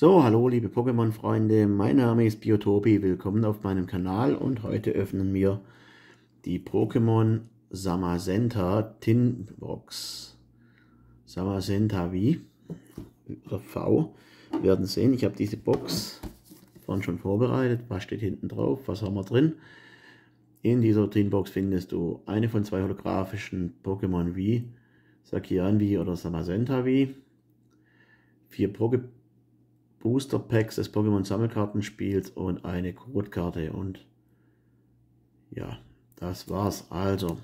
So, hallo liebe Pokémon-Freunde, mein Name ist Biotopi, willkommen auf meinem Kanal und heute öffnen wir die Pokémon Samazenta Tinbox. Samazenta wie? Oder V. Wir werden sehen, ich habe diese Box vorhin schon vorbereitet. Was steht hinten drauf? Was haben wir drin? In dieser Tinbox findest du eine von zwei holographischen Pokémon wie Sakian wie oder Samazenta wie. Vier Pokémon Booster Packs des Pokémon Sammelkartenspiels und eine Codekarte und ja, das war's. Also,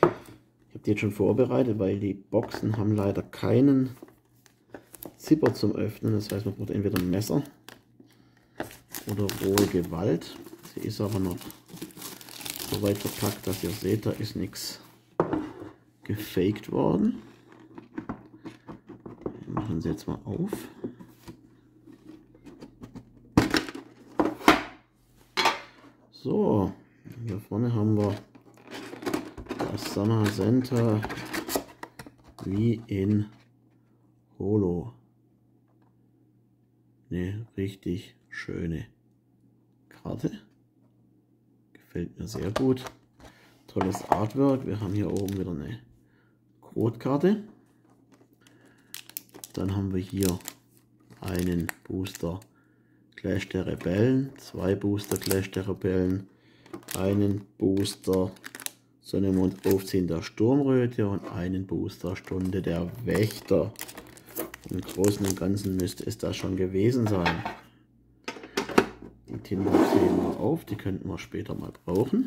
ich habe die jetzt schon vorbereitet, weil die Boxen haben leider keinen Zipper zum Öffnen. Das heißt, man braucht entweder ein Messer oder rohe Gewalt. Sie ist aber noch so weit verpackt, dass ihr seht, da ist nichts gefaked worden. Wir machen sie jetzt mal auf. So, hier vorne haben wir das Summer Center wie in Holo. Eine richtig schöne Karte. Gefällt mir sehr gut. Tolles Artwork. Wir haben hier oben wieder eine Codekarte. Dann haben wir hier einen Booster Clash der Rebellen, zwei Booster Clash der Rebellen, einen Booster Sonne, Mond, Aufziehen der Sturmröte und einen Booster Stunde der Wächter. Im Großen und Ganzen müsste es das schon gewesen sein. Die Tinbox heben wir auf, die könnten wir später mal brauchen.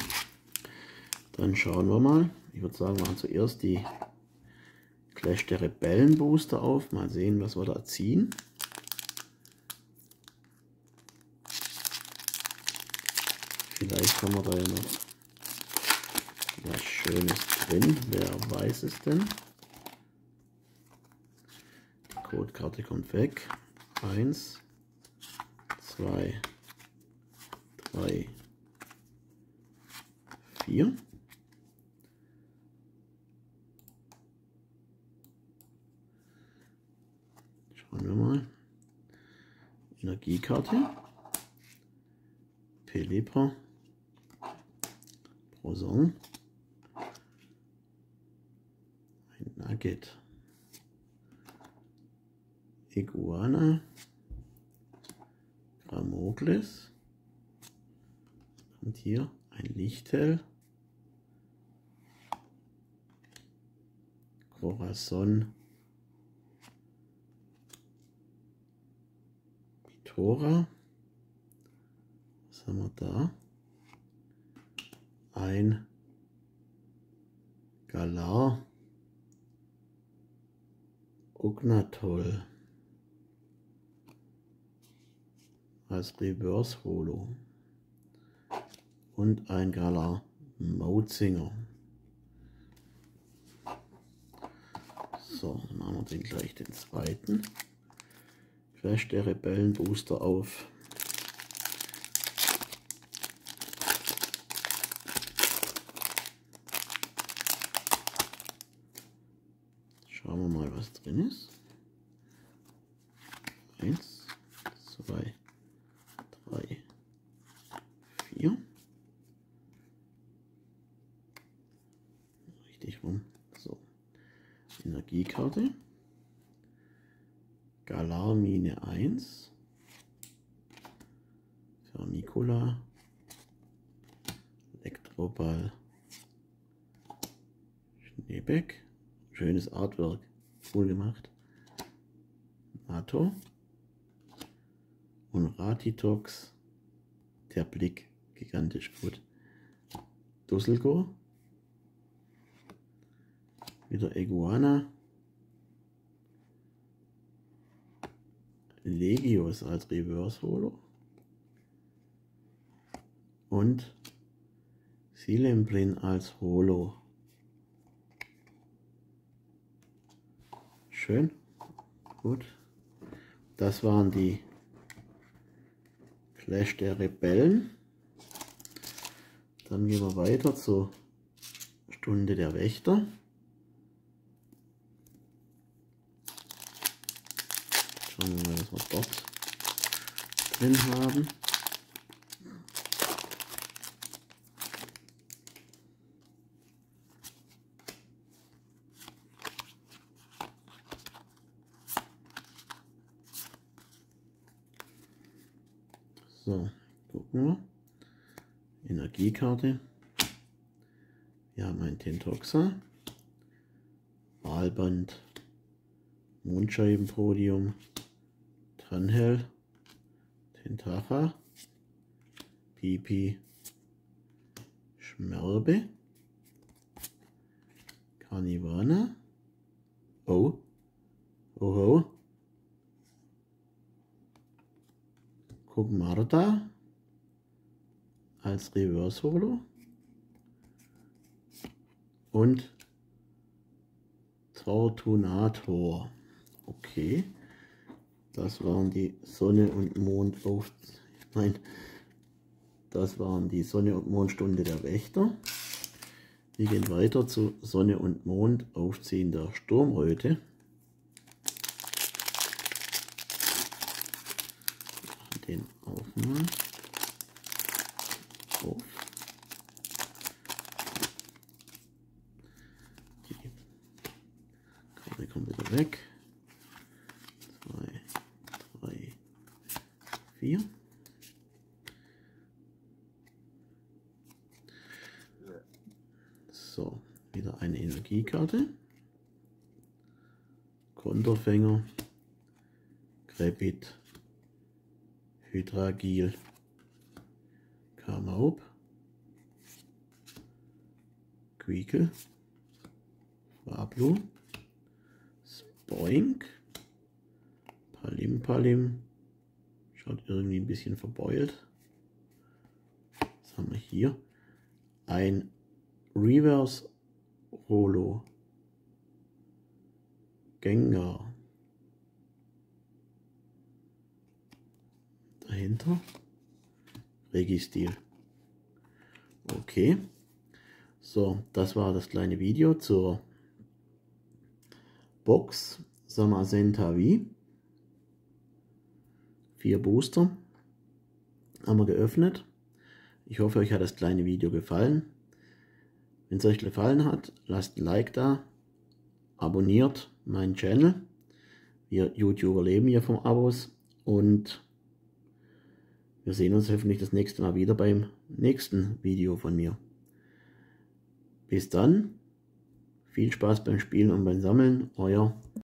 Dann schauen wir mal. Ich würde sagen, wir machen zuerst die Clash der Rebellen Booster auf. Mal sehen, was wir da ziehen. Vielleicht haben wir da ja noch was Schönes drin. Wer weiß es denn? Die Codekarte kommt weg. Eins, zwei, drei, vier. Schauen wir mal. Energiekarte. Pelipper. Roson. Ein Nugget. Iguana. Gramokles. Und hier ein Lichtel. Corazon. Vitora. Was haben wir da? Ein Galar Ugnatol als Reverse Holo und ein Galar Mautzinger. So, dann machen wir den gleich den zweiten. Crash der Rebellenbooster auf. Schauen wir mal, was drin ist. Eins, zwei, drei, vier. Richtig rum. So. Energiekarte. Galarmine 1. Vermicola. Elektroball. Schneebeck. Schönes Artwork. Cool gemacht. NATO. Und Ratitox. Der Blick. Gigantisch gut. Dusselgo. Wieder Iguana. Legios als Reverse Holo. Und Silembrin als Holo. Schön. Gut. Das waren die Clash der Rebellen. Dann gehen wir weiter zur Stunde der Wächter. Schauen wir mal, was wir dort drin haben. So, gucken wir. Energiekarte. Wir haben ein Tentoxa, Wahlband, Mondscheibenpodium, Tanhell, Tentacha, Pipi, Schmerbe, Carnivana, oh, oh, Marta als Reverse Holo und Tortunator. Okay, das waren die Sonne und Mond auf. Nein, das waren die Sonne und Mondstunde der Wächter. Wir gehen weiter zu Sonne und Mond aufziehen der Sturmröte. Den aufmachen. Auf. Die kommt wieder weg. Zwei, drei, vier. So, wieder eine Energiekarte. Konterfänger. Crepit Hydragil. Kamaub, Quiekel, Fablo, Spoink, Palim Palim, schaut irgendwie ein bisschen verbeult. Was haben wir hier? Ein Reverse Holo Gengar. Dahinter. Registil. Okay. So, das war das kleine Video zur Box Samasenta V. Vier Booster haben wir geöffnet. Ich hoffe, euch hat das kleine Video gefallen. Wenn es euch gefallen hat, lasst ein Like da, abonniert meinen Channel. Wir YouTuber leben ja vom Abos und wir sehen uns hoffentlich das nächste Mal wieder beim nächsten Video von mir. Bis dann, viel Spaß beim Spielen und beim Sammeln, euer